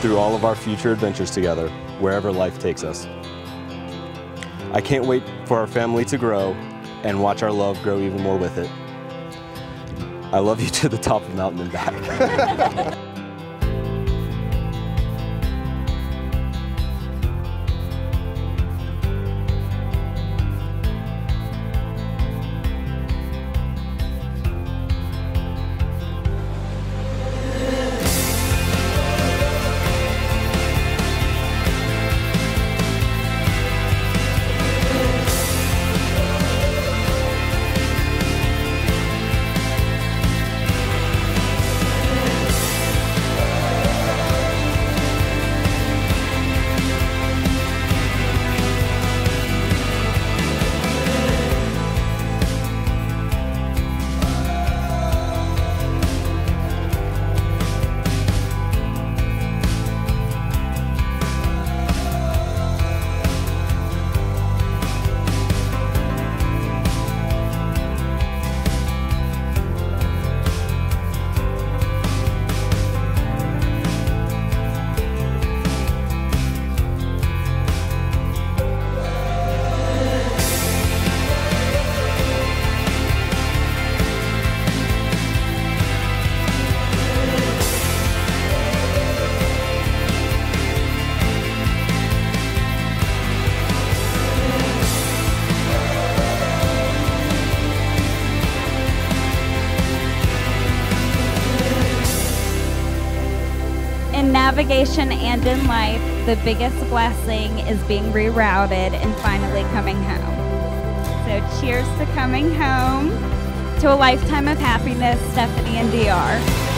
through all of our future adventures together, wherever life takes us. I can't wait for our family to grow and watch our love grow even more with it. I love you to the top of the mountain and back. navigation and in life, the biggest blessing is being rerouted and finally coming home. So, cheers to coming home, to a lifetime of happiness, Stephanie and DR.